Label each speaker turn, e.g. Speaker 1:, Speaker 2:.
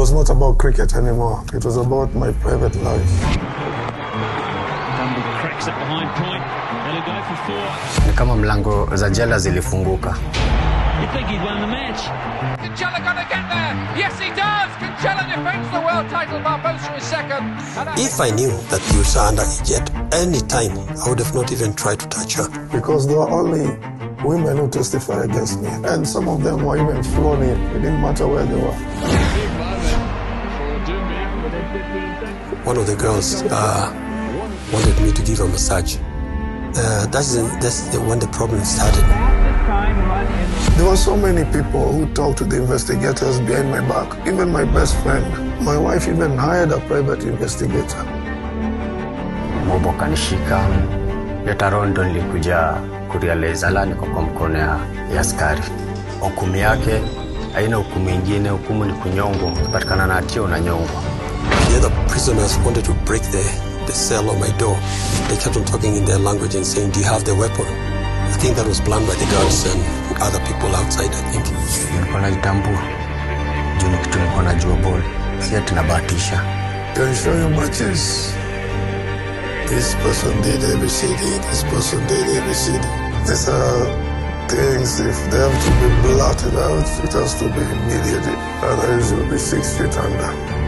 Speaker 1: was not about cricket anymore. It was about my private life.
Speaker 2: Odumbe cracks it behind point. They'll go for four.
Speaker 3: Ni kama mlango za jela zilifunguka.
Speaker 2: You think he'd won the match?
Speaker 4: Konchellah gonna get there? Yes, he does! Konchellah defends the world title. Barbosa is second.
Speaker 5: If I knew that you were underage at any time, I would have not even tried to touch her.
Speaker 1: Because there were only women who testified against me. And some of them were even flown in. It didn't matter where they were.
Speaker 5: One of the girls uh, wanted me to give her a massage. Uh, that's, the, that's the, when the problem started.
Speaker 1: There were so many people who talked to the investigators behind my back. Even my best friend. My wife even hired a private investigator.
Speaker 3: Mobo kanishika. Later on ndo nilikuja kurealize niko kwa mkono ya askari. Hukumu yake haina hukumu ingine, hukumu ni kunyongwa. Ukipatikana na hatia unanyongwa.
Speaker 5: The other prisoners wanted to break the, the cell on my door. They kept on talking in their language and saying, Do you have the weapon? I think that was planned by the guards and other people outside, I think.
Speaker 3: Nilikuwa najitambua juu ni kitu nilikuwa najua ball, si ati nabahatisha.
Speaker 1: Can show you matches. This person did ABCD, this person did ABCD. These are things, if they have to be blotted out, it has to be immediately. Otherwise, you'll be six feet under.